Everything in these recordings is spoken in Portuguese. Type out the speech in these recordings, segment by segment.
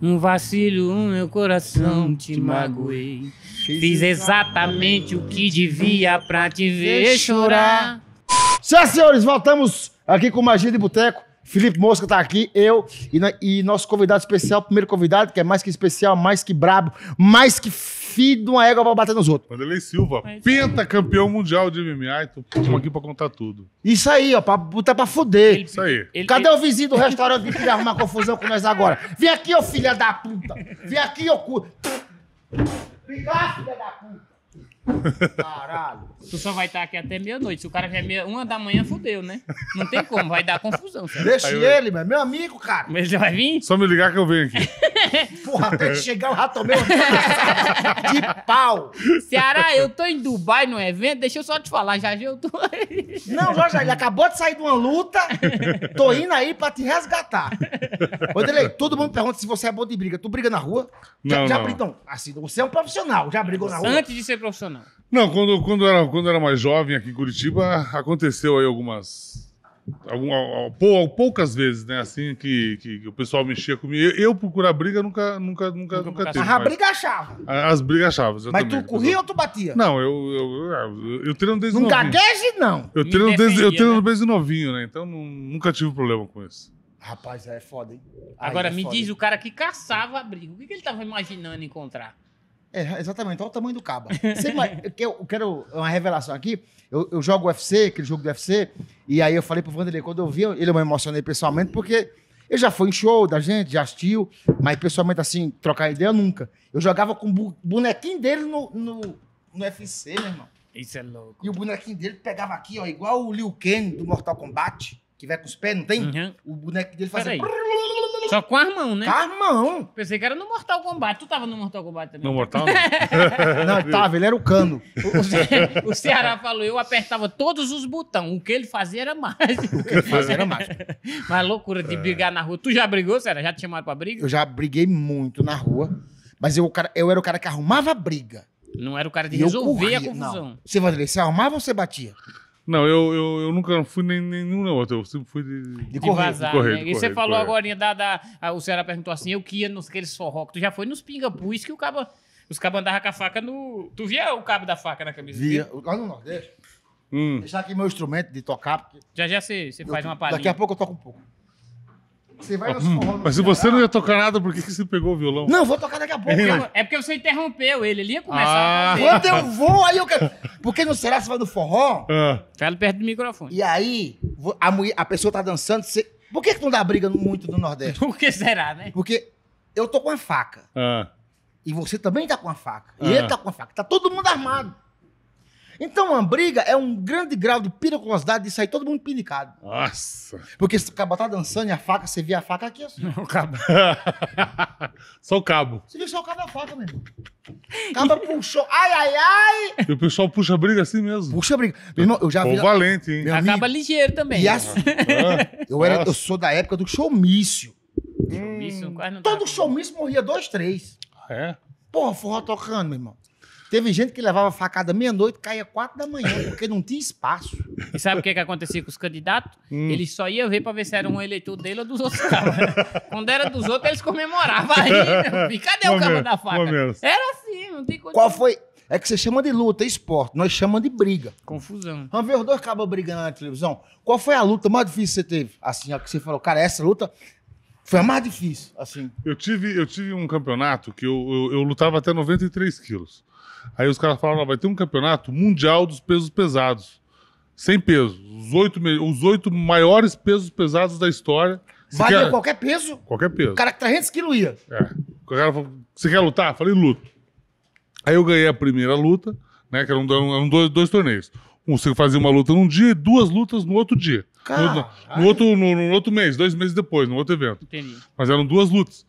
Um vacilo, meu coração te magoei. Fiz exatamente o que devia pra te ver chorar. Senhoras e senhores, voltamos aqui com Magia de Boteco. Felipe Mosca tá aqui, eu e, e nosso convidado especial, primeiro convidado, que é mais que especial, mais que brabo, mais que filho de uma égua pra bater nos outros. Vanderlei Silva, pentacampeão mundial de MMA, e tô estamos aqui pra contar tudo. Isso aí, ó, pra botar pra fuder. Isso aí. Ele- Cadê o vizinho do restaurante que queria arrumar confusão com nós agora? Vem aqui, ô filha da puta! Vem aqui, ô cu... Vem cá, filha da puta! Caralho. Tu só vai estar aqui até meia-noite. Se o cara vier meia, uma da manhã, fudeu, né? Não tem como, vai dar confusão. Certo? Deixa Aí, ele, meu, meu amigo, cara. Mas ele vai vir? Só me ligar que eu venho aqui. Porra, até chegar eu já tomei uma de pau. Ceará, eu tô em Dubai no evento, deixa eu só te falar, já já eu tô aí. Não, Jorge, ele acabou de sair de uma luta. Tô indo aí pra te resgatar. Ô, Delei, todo mundo pergunta se você é bom de briga. Tu briga na rua? Já, Não, já não. briga- não, assim, você é um profissional. Já brigou na rua? Antes de ser profissional. Não, quando, quando, era, quando era mais jovem aqui em Curitiba, aconteceu aí algumas. alguma- pou- poucas vezes, né? Assim, que, que, que o pessoal mexia comigo. Eu, eu procurar briga nunca, nunca, nunca, nunca procurar- teve. Mas a briga achava. As brigas chaves. Mas tu corria ou tu batia? Não, eu, eu, eu, eu treino desde Não novinho. gagueje, não. Eu treino, desde, eu treino né? desde novinho, né? Então nu- nunca tive problema com isso. Rapaz, é foda, hein? Aí Agora é me foda, diz o cara que caçava a briga. O que, que ele tava imaginando encontrar? É, exatamente, olha o tamanho do cabo. Eu quero- eu uma revelação aqui. Eu, eu jogo UFC, aquele jogo do UFC, e aí eu falei pro Vanderlei, quando eu vi, ele eu me emocionei pessoalmente, porque ele já foi em show da gente, já assistiu, mas pessoalmente assim, trocar ideia, nunca. Eu jogava com o bonequinho dele no, no, no UFC, meu irmão. Isso é louco. E o bonequinho dele pegava aqui, ó, igual o Liu Kang do Mortal Kombat, que vai com os pés, não tem? Uhum. O bonequinho dele fazia... Peraí. Só com as mãos, né? Com as mãos. Pensei que era no Mortal Kombat. Tu tava no Mortal Kombat também? No mortal, não. Não, ele tava, ele era o cano. O, Ce- o Ceará falou, eu apertava todos os botões. O que ele fazia era mais. O que ele fazia era mais. Mas loucura de brigar na rua. Tu já brigou, Ceará? Já te chamaram pra briga? Eu já briguei muito na rua, mas eu, o eu era o cara que arrumava a briga. Não era o cara de E eu resolver a confusão. Não. Você, Vanderlei, você arrumava ou você batia? Não, eu, eu, eu nunca fui nem nenhum nem outro. Eu sempre fui de. De De correr, vazar, de correr, né? de E você correr, falou correr. agora da, da. ah, O Ceará perguntou assim: eu que ia nos aqueles forró. que Tu já foi nos pingapus que o cabo, os cabos andavam com a faca no. Tu via o cabo da faca na camisa? Via. Lá no Nordeste. Hum. Deixar aqui meu instrumento de tocar, porque Já já você, faz uma palhinha. daqui a pouco eu toco um pouco. Você vai nos forró no Mas se você não ia tocar nada, por que, que você pegou o violão? Não, eu vou tocar daqui a pouco. É porque- É porque você interrompeu ele, ele ia começar Ah. a fazer. Quando eu vou, aí eu quero. Porque no Ceará você vai no forró, Ah, Fala perto do microfone. e aí vo- a, mulher, a pessoa tá dançando. Você... Por que, que não dá briga muito no Nordeste? Por que será, né? Porque eu tô com uma faca. ah. E você também tá com uma faca. E Ah. ele tá com uma faca. Tá todo mundo armado. Então, uma briga é um grande grau de periculosidade de sair todo mundo pinicado. Nossa. Porque se o cara tá dançando e a faca, você vê a faca aqui assim. O cabo. Só o cabo. Você viu só o cabo da faca, meu irmão. O cabo puxou. Ai, ai, ai. E o pessoal puxa a briga assim mesmo. Puxa a briga. Meu irmão, eu já vi. Valente, hein? Meu amigo, Acaba ligeiro também. E assim, Ah, eu, era, Nossa. eu sou da época do showmício. Isso, quase não Todo pra- showmício morria dois, três. é? Porra, forró tocando, meu irmão. Teve gente que levava facada meia-noite, caía quatro da manhã, porque não tinha espaço. E sabe o que, que acontecia com os candidatos? Hum. Eles só iam ver pra ver se era um eleitor dele ou dos outros cabos. Quando era dos outros, eles comemoravam. Aí, filho, cadê o Uma cabo da faca? Era assim, não tem condição. Qual foi? É que você chama de luta, é esporte. Nós chamamos de briga. Confusão. Vamos ver os dois cabos brigando na televisão. Qual foi a luta mais difícil que você teve? Assim, ó, que você falou, cara, essa luta foi a mais difícil. Assim. Eu tive, eu tive um campeonato que eu, eu, eu lutava até 93 quilos. Aí os caras falaram, "Ó, vai ter um campeonato mundial dos pesos pesados. Sem peso. Os oito, os oito maiores pesos pesados da história. Você Valeu quer- qualquer peso. Qualquer peso. O cara que 300 quilos ia. É. O cara falou, você quer lutar? Falei, luto. Aí eu ganhei a primeira luta, né? Que eram, eram dois, dois torneios. Um você fazia uma luta num dia e duas lutas no outro dia. No, Caralho. no outro, no, no outro mês, dois meses depois, no outro evento. Entendi. Mas eram duas lutas.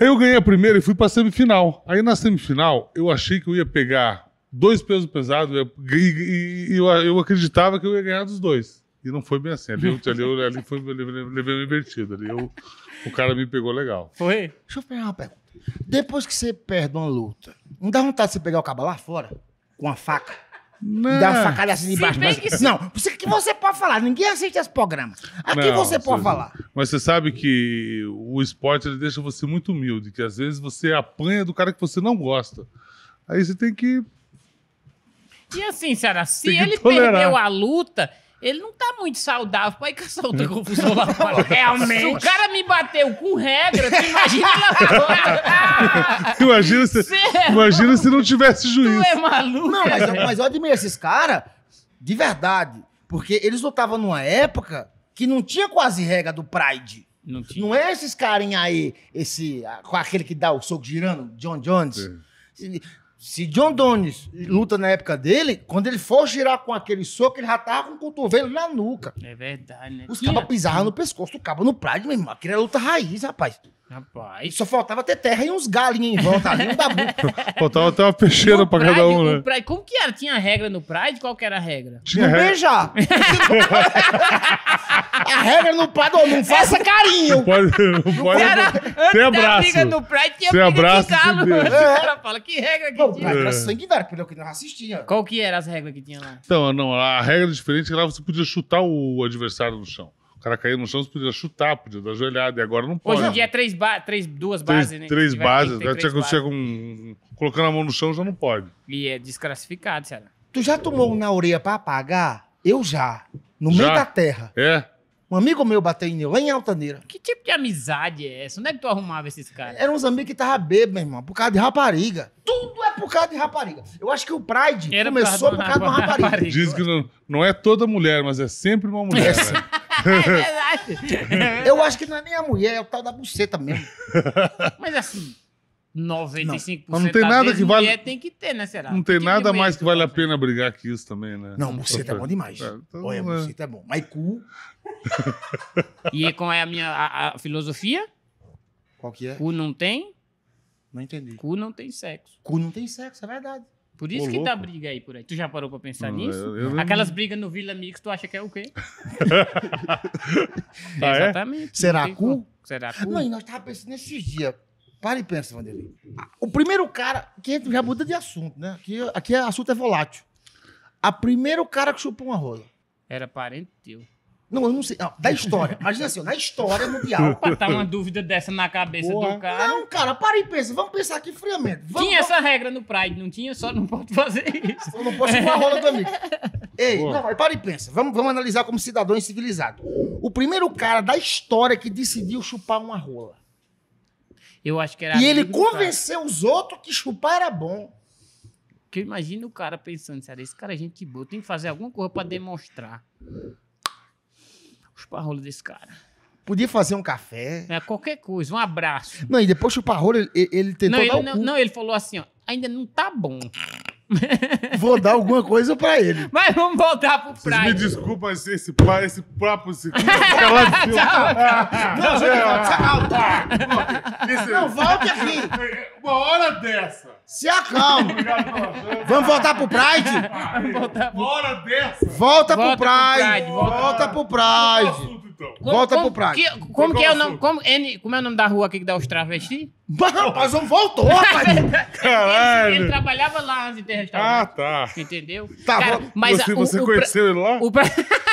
Aí eu ganhei a primeira e fui pra semifinal. Aí na semifinal, eu achei que eu ia pegar dois pesos pesados e, e- e eu, eu acreditava que eu ia ganhar dos dois. E não foi bem assim. Ali, eu- ali, eu- ali foi, levei uma invertida. Ali eu- o cara me pegou legal. Foi? Deixa eu pegar uma pergunta. Depois que você perde uma luta, não dá vontade de você pegar o cabo lá fora? Com a faca? Não. Dá uma facada assim de baixo. se- Não, você, que você pode falar. Ninguém assiste esse programa. Aqui Não, você pode você- falar. Mas você sabe que o esporte ele deixa você muito humilde, que às vezes você apanha do cara que você não gosta. Aí você tem que. E assim, Ceará, se ele tolerar. perdeu a luta, ele não tá muito saudável pra ir com essa outra confusão lá fora. Realmente. Se o cara me bateu com regra, tu imagina lá fora. Imagina se, Cê é imagina se não tivesse Tu juiz. é maluco? Não, mas, eu- mas eu admiro esses caras de verdade. Porque eles lutavam numa época que não tinha quase regra do Pride. Não tinha. Não é esses carinha aí, esse, com aquele que dá o soco girando, John Jones. Sim. Se, John Jones luta na época dele, quando ele for girar com aquele soco, ele já tava com o cotovelo na nuca. É verdade, né? Os cabas pisavam no pescoço do cabo no Pride, meu irmão. Aquilo era luta raiz, rapaz. Rapaz. só faltava ter terra e uns galinhos em volta ali, um babu. Faltava até uma peixeira pra Pride, cada um, né? Pride- como que era? Tinha regra no Pride? Qual que era a regra? Tinha não regra. beijar. a regra no Pride, ó, não faça carinho. Pode, não pode. Era, Tem da abraço. briga no Pride, tinha Tem abraço, de galo. O beijo. cara fala, que regra que Não, tinha? Pride era É. sanguinário, pelo que nós assistia. Qual que era as regras que tinha lá? Então, não, a regra diferente é que você podia chutar o adversário no chão. O cara caía no chão, você podia chutar, podia dar joelhada, e agora não pode. Hoje em dia é três, ba três duas três, bases, né? três vai- bases. Já três tinha, bases. chega um, colocando a mão no chão já não pode. E é desclassificado, Ceará. Tu já tomou um na orelha pra apagar? Eu já. No Já? meio da terra. É? Um amigo meu bateu em eu, lá em Altaneira. Que tipo de amizade é essa? Onde é que tu arrumava esses caras? Eram uns amigos que tava bêbado, meu irmão, por causa de rapariga. Tudo é por causa de rapariga. Eu acho que o Pride Era começou por por causa causa de uma rapariga. Diz que não, não é toda mulher, mas é sempre uma mulher. É, né? Eu acho que não é nem a mulher, é o tal da buceta mesmo. Mas assim, 95% Mas não tem nada vezes que vale- mulher tem que ter, né, será? Não tem Que tipo nada mulher mais que vale a pena brigar que isso também, né? Não, buceta é bom demais. É, então, Olha, é. buceta é bom. Mas cu? E qual é a minha a- a filosofia? qual que é? Cu não tem, Não entendi. cu não tem sexo. Cu não tem sexo, é verdade. Por isso Ô, que dá louco. briga aí por aí. Tu já parou pra pensar Não, nisso? eu- eu não- Aquelas brigas no Vila Mix, tu acha que é o quê? Ah, é? Exatamente. Será Não tem cu? Será cu? Não, e nós tava pensando nesses dias. Para e pensa, Vanderlei. O primeiro cara, que já muda de assunto, né? Aqui, aqui é assunto é volátil. A primeiro cara que chupou uma rola. Era parente teu. Não, eu não sei. Não, da história. Imagina assim, na história mundial. Pra tá uma dúvida dessa na cabeça Porra. do cara. Não, cara, para e pensa. Vamos pensar aqui friamente. Vamos, Tinha essa regra no Pride, não tinha? Só não pode fazer isso. Eu não posso chupar a rola do amigo. Ei, Boa. não, mas para e pensa. Vamos, vamos analisar como cidadão civilizado. O primeiro cara da história que decidiu chupar uma rola. Eu acho que era. e ele cara. convenceu os outros que chupar era bom. Porque imagina o cara pensando, sério, esse cara é gente boa, tem que fazer alguma coisa pra demonstrar. Os parrolos desse cara. Podia fazer um café. É qualquer coisa, um abraço. Não, e depois chupar rola, ele, ele tentou Não ele, não, não, ele falou assim, ó, ainda não tá bom. Vou dar alguma coisa pra ele. Mas vamos voltar pro Vocês me Pride. desculpem, mas esse, pá, esse papo, esse. Não, não, volte aqui. Uma hora dessa. Se acalma. Vamos voltar pro Pride? Uma hora dessa. Volta, Volta pro pro Pride. Volta. Volta pro Pride. Como- volta como, pro Pride. que- como que é o nome? Como, N- como é o nome da rua aqui que dá os travestis? Rapaz, vamos voltou, rapaz. Ele, Caralho. trabalhava lá antes de ter Ah, restaurante. tá. Entendeu? Tá, Cara, mas você a- você o, o pra- conheceu ele lá? o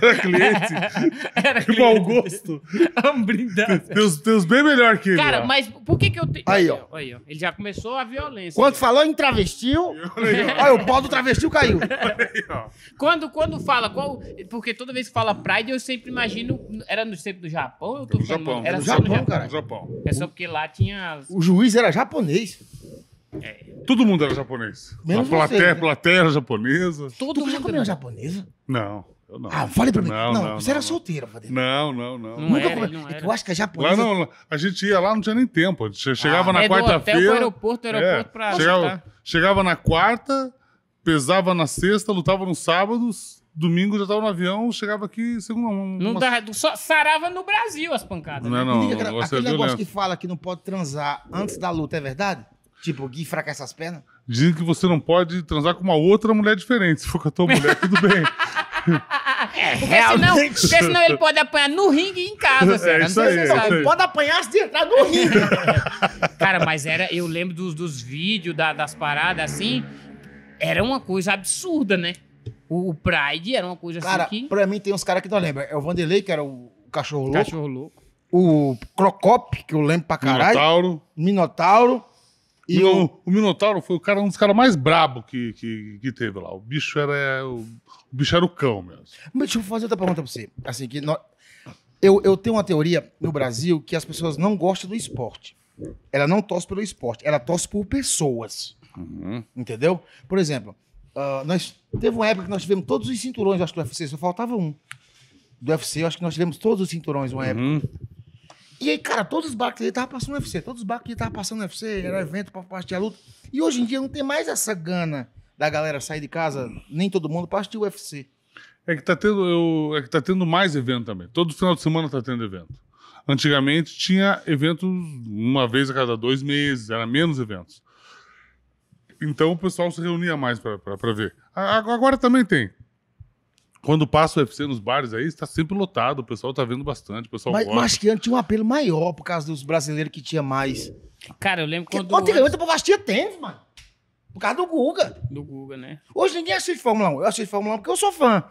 era cliente? Era Que mau gosto. Tem os bem melhor que ele. Cara, lá. mas por que que eu tenho... Aí, ó. Aí, ó. Ele já começou a violência. Quando falou em travestil, olha, o pau do travestil caiu. Aí, ó. Quando, quando fala qual... Porque toda vez que fala Pride, eu sempre imagino... Era no sempre do Japão? Eu tô No falando- Japão. Era No Japão, Japão. cara. No Japão. É só porque lá tinha... O juiz era japonês. Todo mundo era japonês. Menos a plateia, você, né? plateia era japonesa. Todo Tu já mundo... comeu japonesa? Não, eu não. Ah, fale pra mim. Não, Não, não, você era não, solteira, Vader. Não, não, não. Não Nunca era, comeu. não É era. eu acho que a Lá japonesa... não, a gente ia lá, não tinha nem tempo. Che- Chegava Ah, na é do hotel pro quarta-feira. aeroporto, aeroporto é, pra chegava, chegava na quarta, pesava na sexta, lutava nos sábados, domingo já tava no avião, chegava aqui segunda. um- Não uma- dá, só sarava no Brasil as pancadas. Não é né? não, o cara, negócio é aquele negócio violento. que fala que não pode transar antes da luta, é verdade? Tipo, o Gui enfraquece as pernas? Dizem que você não pode transar com uma outra mulher diferente. Se for com a tua mulher, tudo bem. Porque senão, porque senão ele pode apanhar no ringue e em casa, sério. isso Não sei aí, se você é sabe. isso aí. Pode apanhar de entrar no ringue. Cara, mas era. Eu lembro dos, dos vídeos, da- das paradas assim. era uma coisa absurda, né? O, o Pride era uma coisa Cara, assim que. pra mim tem uns caras que não lembram. É o Vanderlei, que era o cachorro louco. Cachorro louco. O Crocop, que eu lembro pra caralho. Minotauro. Minotauro. E o. o... Minotauro foi o cara, um dos caras mais brabo que, que, que teve lá. O bicho era. O, o bicho era o cão mesmo. Mas Deixa eu fazer outra pergunta pra você. Assim, que nó- eu, eu tenho uma teoria no Brasil que as pessoas não gostam do esporte. Ela não torce pelo esporte, ela torce por pessoas. Uhum. Entendeu? Por exemplo, ah, nós teve uma época que nós tivemos todos os cinturões, acho que do UFC, só faltava um. Do UFC, eu acho que nós tivemos todos os cinturões uma época. E aí, cara, todos os barcos estavam passando no UFC. Todos os barcos estavam passando no UFC, era evento pra partir a luta. E hoje em dia não tem mais essa gana da galera sair de casa, nem todo mundo, pra assistir UFC. É que tá tendo, eu- é que tá tendo mais evento também. Todo final de semana tá tendo evento. Antigamente tinha eventos uma vez a cada dois meses, era menos eventos. Então o pessoal se reunia mais pra ver. Agora também tem. Quando passa o UFC nos bares aí, está sempre lotado, o pessoal tá vendo bastante, o pessoal Mas, gosta. mas acho que antes tinha um apelo maior por causa dos brasileiros que tinha mais. Cara, eu lembro Porque quando. antigamente o povo assistia tênis, mano. Por causa do Guga. Do Guga, né? Hoje ninguém assiste Fórmula 1. Eu assisto Fórmula 1 porque eu sou fã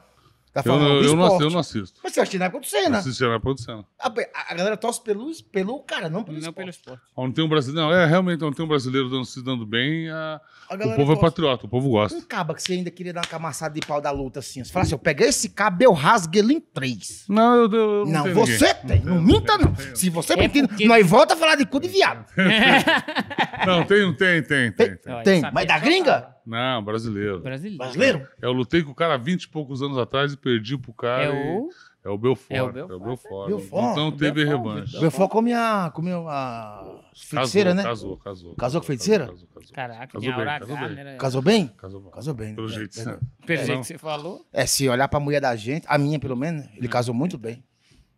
da Eu, Fórmula 1 não, do eu, não, eu não assisto. Mas você assiste na época do Senna. Assisti na produção. A, a galera torce pelo, pelo cara, não pelo Não esporte. pelo esporte. Onde tem um brasileiro. Não, é realmente onde tem um brasileiro dando, se dando bem, a- A o povo é patriota, o povo gosta. Um caba que você ainda queria dar uma camaçada de pau da luta assim. Você fala assim, eu peguei esse cabo, eu rasgo ele em três. Não, eu, eu, eu Não, tenho você ninguém. tem. Não minta, não. Se você É mentir, porque- nós volta a falar de cu de viado. Não, tem, tem, tem, tem. tem. Tem. sabia Mas da gringa? Não, brasileiro. Brasileiro. Brasileiro? Eu lutei com o cara há 20 e poucos anos atrás e perdi pro cara. É e- o. É o Belfort. É É o o Belfort. Belfort. Belfort. Então teve Belfort, revanche. Meu foco comeu a, comeu a feiticeira, Casou, né? Casou, casou. Casou com feiticeira? Casou, casou. Caraca, Casou bem, casou bem. né? Casou bem? Casou bem. Casou bem. Pelo É, jeito, é. Pelo É, jeito que você falou. É, se olhar pra mulher da gente, a minha pelo menos, ele casou muito bem.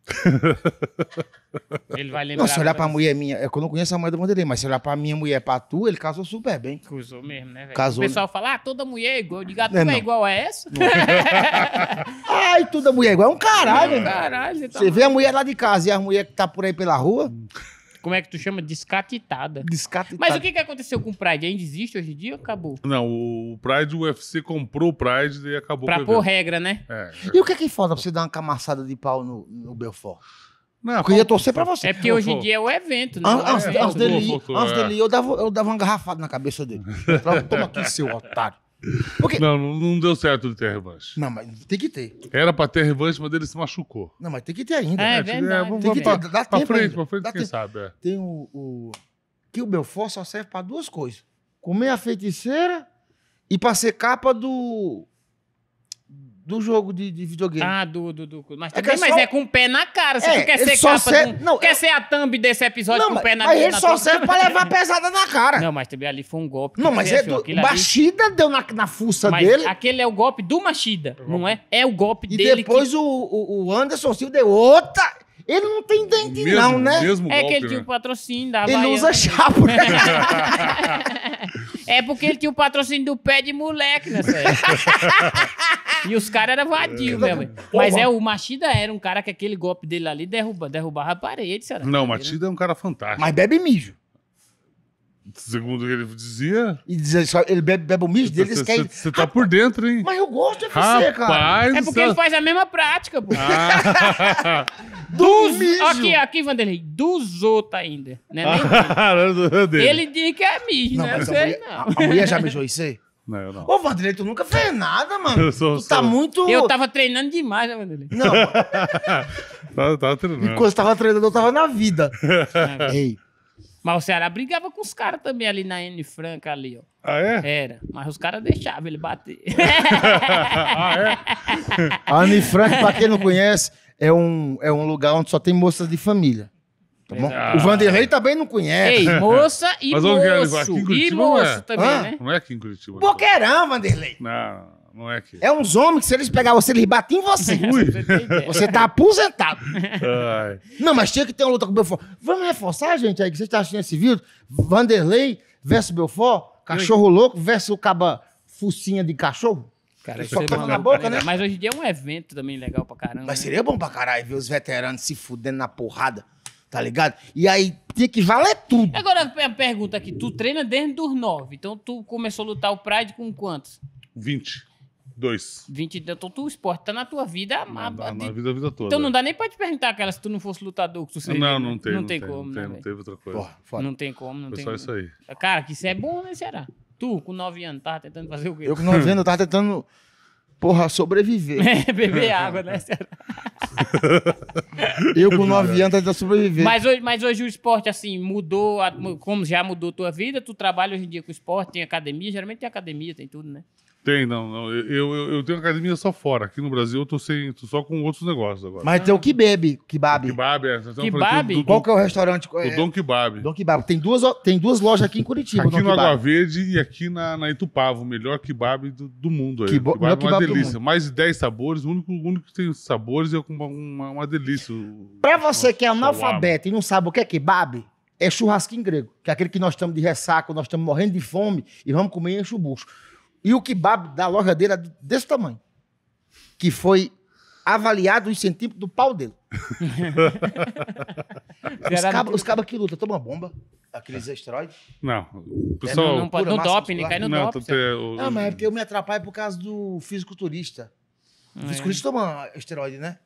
Ele vai lembrar. Não, se olhar pra agora. mulher minha, é que eu não conheço a mulher do Vanderlei, mas se olhar pra minha mulher, pra tu, ele casou super bem. Cruzou mesmo, né, velho? Casou, O pessoal fala, ah, toda mulher é igual. Eu digo, ah, tu É, é, igual a essa? Ai, toda mulher é igual, é um caralho. Caralho, você tá... Você vê a mulher lá de casa e a mulher que tá por aí pela rua, Como é que tu chama? Descatitada. descata e Mas o que, que aconteceu com o Pride? Ainda existe hoje em dia ou acabou? Não, o Pride, o UFC comprou o Pride e acabou Pra com o pôr regra, né? É. E o que é que falta pra você dar uma camaçada de pau no, no Belfort? Não, Porque eu ia torcer pra você. É porque hoje em dia é o evento, né? O Antes, antes dele ir, antes é. dele ir, eu dava, eu dava uma garrafada na cabeça dele. Toma aqui, seu otário. Porque... Não, não, deu certo de ter revanche. Não, mas tem que ter. Era pra ter revanche, mas ele se machucou. Não, mas tem que ter ainda. É, tipo, verdade. vamos, Tem que ter, pra, dá pra tempo frente, ainda. pra frente, Dá quem tempo. sabe. É. Tem o, o... Que o Belfort só serve pra duas coisas. Comer a feiticeira e pra ser capa do... Do jogo de, de videogame. Ah, do, do, do. Mas, É que também, é mas só- é com o pé na cara. Se É, tu quer ele ser só capa. serve- não, quer eu- ser a thumb desse episódio não, com o pé na mas ele na só tua- serve pra levar pesada na cara. Não, mas também ali foi um golpe. Não, que mas você é achou? do, o ali- deu na, na fuça Mas dele aquele é o golpe do Machida, não é? É o golpe e dele depois o, o, o Anderson Silva deu outra. Ele não tem dente Mesmo, não, né? mesmo que... É que ele tinha né? o patrocínio da Ele usa chapa. É porque ele tinha o patrocínio do pé de moleque nessa época. e os caras eram vadios mesmo. Mas é, o Machida era um cara que aquele golpe dele ali derruba, derrubava a parede, será? Não, o Matida é um cara fantástico. Mas bebe mijo. Segundo o que ele dizia, E só, ele bebe, bebe o mijo dele, eles querem... você tá por dentro, hein? Mas eu gosto de você, cara. Rapaz, É porque ele faz a mesma prática, pô. Ah, Do mijo. Aqui, aqui, Vanderlei, dos outros ainda. Né? Dele. Ele diz que é mijo, Não, né? mas a mulher, não. a, a mulher já beijou isso aí? Não, eu não. Ô, Vanderlei, tu nunca fez nada, mano. Eu sou- tu tá sou- muito... Eu tava treinando demais, né, Vanderlei? Não, Tava, tava treinando. enquanto eu tava treinando, eu tava na vida. Ei, Mas o Ceará brigava com os caras também ali na N Franca ali, ó. Ah, é? Era. Mas os caras deixavam ele bater. ah, é? a Anne Frank, pra quem não conhece, é um, é um lugar onde só tem moças de família. Tá bom? Exato. O Vanderlei também não conhece. Ei, moça e Mas moço. Aqui em E Curitiba não moço é? também, Hã? né? Não é aqui em Curitiba. Boqueirão, Vanderlei. Não, não é aqui. É uns homens que se eles pegar você, eles batem em você. Ui. Você tá aposentado. Ai. Não, mas tinha que ter uma luta com o Belfort. Vamos reforçar, gente, aí que você tá assistindo esse vídeo? Vanderlei versus Belfort, cachorro louco versus o caba focinha de cachorro. Cara, Só isso é bom, na boca, legal. né? Mas hoje em dia é um evento também legal pra caramba. Mas né? seria bom pra caralho ver os veteranos se fudendo na porrada. Tá ligado? E aí tinha que valer tudo. Agora, a pergunta aqui, tu treina desde os 9, então tu começou a lutar o Pride com quantos? 20. Dois. 20, então tu, o esporte tá na tua vida. Na, a- na- na vida, a vida toda. então não dá nem pra te perguntar aquela se tu não fosse lutador que tu seria. Não, né? não tem. Não tem como, não né, tem, não velho? teve outra coisa. Porra, foda. Não tem como, não Foi tem só como. isso aí. Cara, que isso é bom, né, Ceará? Tu, com 9 anos, tava tentando fazer o quê? Eu com 9 anos, eu tava tentando, porra, sobreviver. É, beber água, né? Eu com 9 anos tentando sobreviver. Mas hoje, mas hoje o esporte, assim, mudou, a- como já mudou tua vida, tu trabalha hoje em dia com esporte, tem academia, geralmente tem academia, tem tudo, né? Tem, não. não. Eu, eu, eu tenho academia só fora. Aqui no Brasil eu tô, sem, tô só com outros negócios agora. Mas tem o que bebe, kebab. Kebab, é. Qual que é o restaurante? O É, Dom Kebab. Dom Kebab. Tem duas, tem duas lojas aqui em Curitiba. Aqui no. Água Verde e aqui na, na Itupava, o melhor kebab do, do mundo. Aí. Que bo- O é uma delícia. Mais de 10 sabores, o único, o único que tem sabores é uma, uma, uma delícia. Pra você que é Nossa, analfabeto e não sabe o que é kebab, é churrasquinho grego. Que é aquele que nós estamos de ressaca, nós estamos morrendo de fome e vamos comer e enche o bucho. E o kebab da loja dele é desse tamanho. Que foi avaliado os centímetros do pau dele. Os cabos não- os cabos que lutam, toma bomba. Aqueles esteroides. Não, o É, pessoal... não, não pode, no massa doping, né? muscular. Cai no não, doping. o- Não, mas é porque eu me atrapalho por causa do fisiculturista. O É. fisiculturista toma esteroide, né?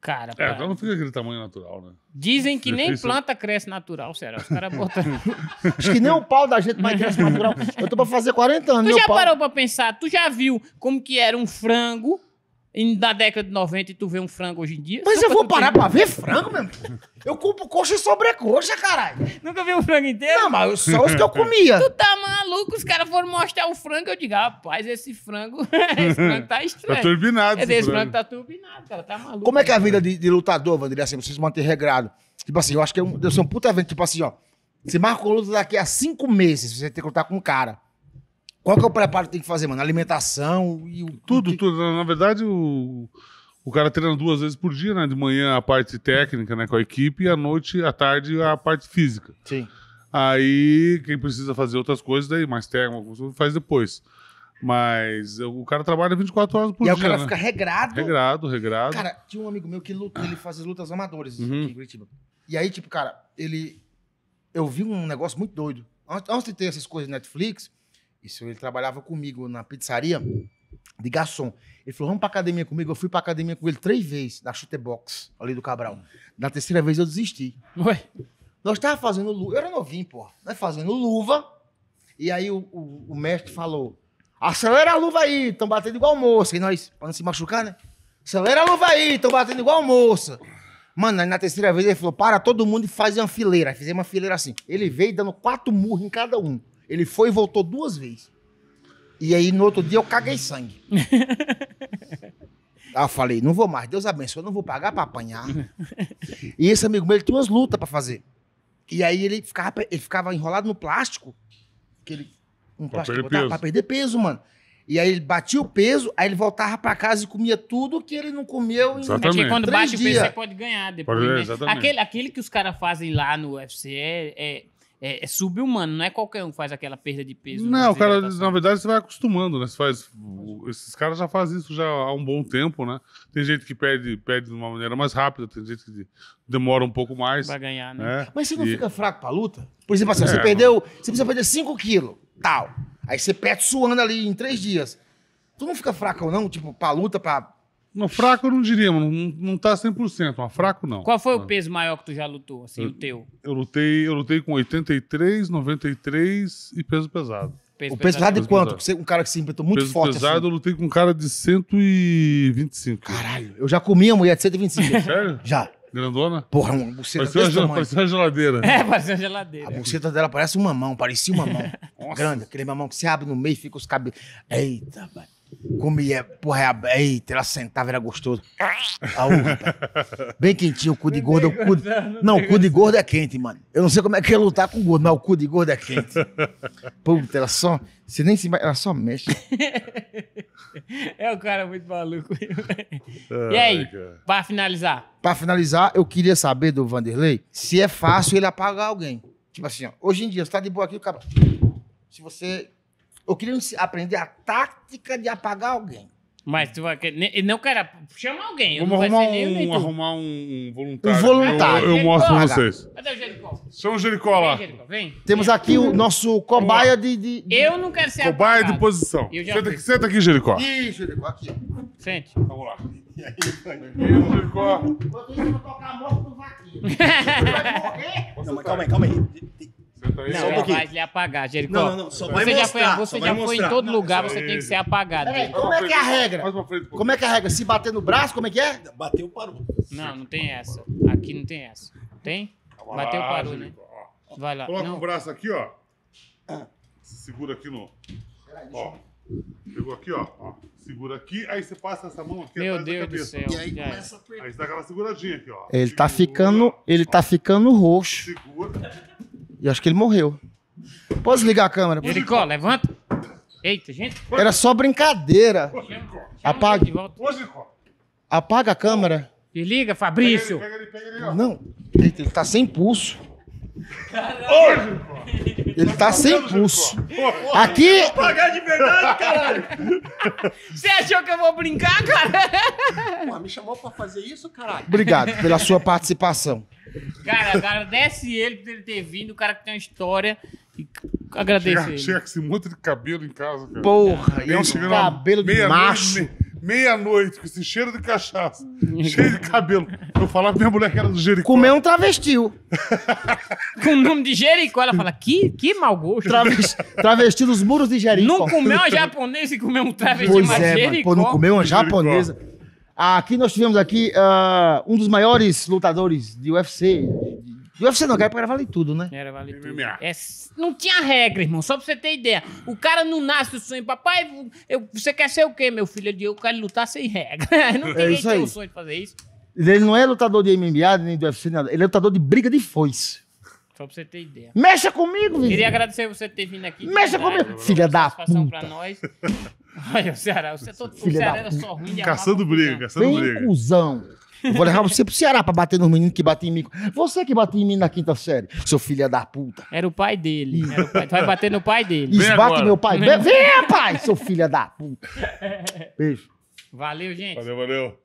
Cara, É, então não fica aquele tamanho natural, né? dizem que nem Difícil. planta cresce natural, Ceará. Os caras botam... Acho que nem o pau da gente mais cresce natural. Eu tô pra fazer 40 anos. Tu meu já pau... parou pra pensar? Tu já viu como que era um frango em- na década de 90 e tu vê um frango hoje em dia? Mas Só eu vou parar ter- pra ver frango, meu irmão. Eu compro coxa e sobrecoxa, caralho. Nunca viu um frango inteiro? Não, mas só os que eu comia. Tu tá maluco? Os caras foram mostrar o frango. Eu digo, rapaz, esse frango, esse frango tá Tá estranho. turbinado. esse, esse frango frango. tá turbinado, cara. Tá maluco. Como é que é a vida de, de lutador, Vanderlei, assim, vocês manter regrado? Tipo assim, eu acho que é um, deve ser um puta evento, tipo assim, ó. Você marca uma luta daqui a cinco meses, você tem que lutar com um cara. Qual que é o preparo que tem que fazer, mano? Alimentação e o... Tudo, tudo. Na verdade, o, o cara treina duas vezes por dia, né? De manhã a parte técnica, né? Com a equipe, e à noite, à tarde, a parte física. Sim. Aí, quem precisa fazer outras coisas, daí, mais técnico, faz depois. Mas o cara trabalha 24 horas por e aí dia, o cara né? fica regrado. Regrado, regrado. Cara, tinha um amigo meu que luta, ele fazia lutas amadoras Uhum. aqui em Curitiba. E aí, tipo, cara, ele. Eu vi um negócio muito doido. Antes, de ter essas coisas Netflix, isso ele trabalhava comigo na pizzaria de garçom. Ele falou: vamos pra academia comigo. Eu fui pra academia com ele três vezes, na chutebox, ali do Cabral. Na terceira vez eu desisti. Ué, Nós tava fazendo luva. Eu era novinho, porra. Nós fazendo luva. E aí o, o- o mestre falou: acelera a luva aí, estão batendo igual moça. E nós, pra não se machucar, né? Acelera a luva aí, estão batendo igual moça. Mano, na terceira vez ele falou: para todo mundo e faz uma fileira. Aí fizemos uma fileira assim. Ele veio dando quatro murros em cada um. Ele foi e voltou duas vezes. E aí no outro dia eu caguei sangue. Aí eu falei, não vou mais, Deus abençoe, eu não vou pagar pra apanhar. e esse amigo meu, ele tinha umas lutas pra fazer. E aí ele ficava, ele ficava enrolado no plástico, aquele, um Pra plástico perder que pra perder peso, mano. E aí ele batia o peso, aí ele voltava pra casa e comia tudo que ele não comeu em é Exatamente. porque quando três bate o peso, dias. você pode ganhar depois. Pode- né? exatamente. Aquele, aquele que os caras fazem lá no UFC é, é, é, é sub-humano, não é qualquer um que faz aquela perda de peso. Não, o cara, na verdade, você vai acostumando, né? Você faz, esses caras já fazem isso já há um bom tempo, né? Tem gente que perde, perde de uma maneira mais rápida, tem gente que demora um pouco mais. Vai ganhar, né? Né? Mas você não E- fica fraco pra luta? Por exemplo, assim, É, você perdeu. Você precisa perder 5 quilos, tal. Aí você perde suando ali em três dias. Tu não fica fraco ou não? Tipo, pra luta, pra. Não, fraco eu não diria, mano. Não, não tá 100%, mas fraco não. Qual foi o Ah. peso maior que tu já lutou, assim, o teu? Eu lutei, eu lutei com 83, 93 e peso pesado. Peso O peso pesado de quanto? pesado. Você- Um cara que se inventou muito peso forte pesado, assim. eu lutei com um cara de 125. Caralho, eu já comi a mulher de 125. Sério? já. Grandona? Porra, uma buceta Parecia uma, desse gel- tamanho. parecia uma geladeira. É, parecia uma A geladeira. buceta dela parece um mamão, parecia um mamão. Grande, aquele mamão que se abre no meio e fica os cabelos. Eita, rapaz. Comia, porra, é a- eita, ela sentava, era gostoso. Ah, rapaz. Bem quentinho, o cu de gordo. O cu de... Não, o cu de gordo é quente, mano. Eu não sei como é que ia lutar com gordo, mas o cu de gordo é quente. Puta, ela só. Você nem se. Ela só mexe. É o cara muito maluco. Ai, e aí, pra finalizar? Pra finalizar, eu queria saber do Vanderlei se é fácil ele apagar alguém. Tipo assim, ó, hoje em dia, você tá de boa aqui, o cara. Se você. Eu queria aprender a tática de apagar alguém. Mas tu vai querer. Não quer. Chama alguém. eu Vamos arrumar um, arrumar um voluntário. Um voluntário. Eu, eu mostro pra vocês. Cadê o Jericó? Chama o Jericó lá. Vem, Jericó, vem. Temos aqui o nosso cobaia de. de, de... Eu não quero ser Cobaia de apagado. posição. Eu já Senta aqui, senta aqui, Jericó. Isso, Jericó, aqui. Sente. Vamos lá. Aqui, Jericó. Enquanto isso, eu vou tocar a morte do vaquinho. Vai morrer. Não, mas calma aí, calma aí. Senta aí. Não, Só um vai lhe apagar, Jericó. Não, não, não, só vai você já mostrar, foi, você vai já foi em todo lugar, você tem que ser apagado. Peraí, como é que é a regra? Como é que é a regra? Se bater no braço, como é que é? Bateu, parou. Não, não tem essa. Aqui não tem essa. Tem? Bateu, parou, né? Vai lá. Coloca Não. o braço aqui, ó. Ah. Segura aqui no. Ó. Pegou aqui, ó. ó. Segura aqui, aí você passa essa mão aqui Meu atrás da Deus do cabeça. céu. E aí começa a apertar. Aí você dá aquela seguradinha aqui, ó. Ele tá Segura, ficando. Ele tá ficando roxo. Segura. E acho que ele morreu. Pode desligar a câmera. Jericó, levanta. Eita, gente. Era só brincadeira. Jericó. Apaga a câmera. Desliga, Pega Fabrício. ele, pega ele, pega ele, ó. Não. Eita, ele tá sem pulso. Ele tá sem pulso. Aqui. Pagar de verdade, caralho. Você achou que eu vou brincar, cara? Pô, me chamou pra fazer isso, caralho. Obrigado pela sua participação. Cara, agradece ele por ele ter vindo, o cara que tem uma história. E agradece Chega, ele. chega esse monte de cabelo em casa, cara. Porra, Eu e chegando um lá, cabelo de macho. me- Meia-noite, com esse cheiro de cachaça, cheio de cabelo. Eu falava pra minha mulher que era do Jericó. Comeu um travestiu. Com o nome de Jericó, ela fala, que, que mau gosto. Travesti, travesti nos muros de Jericó. Não comeu uma japonesa e comeu um travesti, Pois mas é, mano. Jericó. Pô, não comeu uma Jericó. japonesa. Aqui nós tivemos aqui ah, um dos maiores lutadores de UFC. De UFC não, cara, pra gravar ali tudo, né? Era, vale tudo. MMA. É, não tinha regra, irmão, só pra você ter ideia. O cara não nasce o sonho, papai, eu- você quer ser o quê, meu filho? Eu digo, eu quero lutar sem regra. Não tem É ninguém isso que tem o sonho de fazer isso. Ele não é lutador de MMA, nem do UFC, nada. Ele é lutador de briga de foice. Só pra você ter ideia. Mexa comigo, Queria vizinho. agradecer você ter vindo aqui. Mexa comigo. Filha da Satisfação puta. pra nós. Olha, o Ceará, você é todo, o Filha Ceará da era só ruim de Caçando briga, caçando Bem briga. cuzão. Eu vou levar você pro Ceará pra bater nos meninos que batem em mim. Você que bateu em mim na quinta série, seu filho da puta. Era o pai dele. Era o pai. Tu vai bater no pai dele. Isso, bate agora. meu pai. Vem, pai, seu filho da puta. Beijo. Valeu, gente. Valeu, valeu.